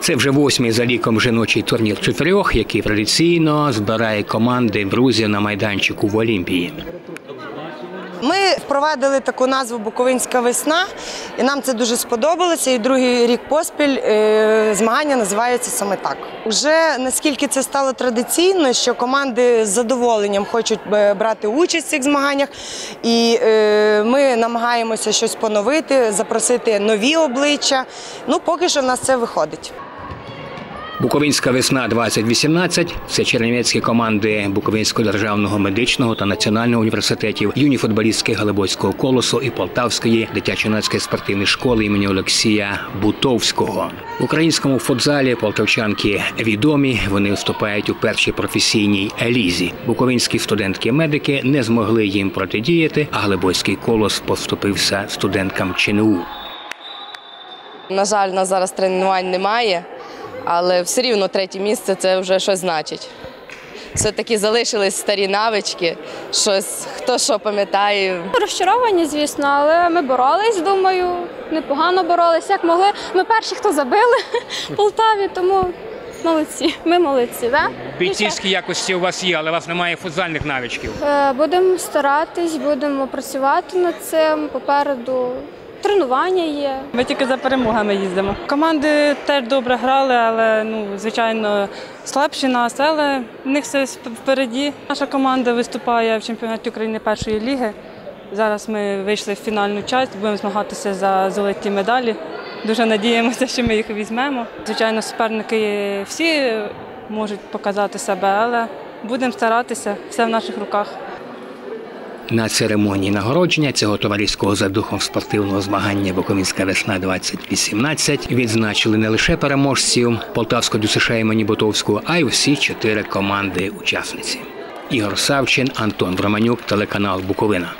Це вже восьмий за ліком жіночий турнір чотирьох, який традиційно збирає команди друзів на майданчику в Олімпії. Ми впровадили таку назву Буковинська весна, і нам це дуже сподобалося. І другий рік поспіль е, змагання називаються саме так. Уже наскільки це стало традиційно, що команди з задоволенням хочуть е, брати участь в цих змаганнях, і е, намагаємося щось поновити, запросити нові обличчя. Ну, поки що в нас це виходить. Буковинська весна 2018 це чернівецькі команди Буковинського державного медичного та національного університетів, юні футболістки Галибойського колосу і Полтавської дитячо-юнацької спортивної школи імені Олексія Бутовського. В українському футзалі полтавчанки відомі. Вони вступають у першій професійній елізі. Буковинські студентки-медики не змогли їм протидіяти, а Галибойський колос поступився студенткам ЧНУ. На жаль, нас зараз тренувань немає, але все рівно третє місце це вже щось значить. Все-таки залишились старі навички, щось хто що пам'ятає. Розчаровані, звісно, але ми боролись, думаю, непогано боролись. Як могли. Ми перші, хто забили в Полтаві, тому молодці. Ми молодці, так? Бійцівські якості у вас є, але у вас немає футзальних навичків. Е, Будемо старатись, будемо працювати над цим. Попереду тренування є. Ми тільки за перемогами їздимо. Команди теж добре грали, але ну звичайно слабші нас, але в них все впереді. Наша команда виступає в чемпіонаті України першої ліги. Зараз ми вийшли в фінальну частину, будемо змагатися за золоті медалі. Дуже надіємося, що ми їх візьмемо. Звичайно, суперники всі можуть показати себе, але будемо старатися, все в наших руках. На церемонії нагородження цього товариського за духом спортивного змагання Буковинська весна 2018 відзначили не лише переможців Полтавського ДЮСШ імені Бутовського, а й усі чотири команди учасниці. Ігор Савчин, Антон Романюк, телеканал Буковина.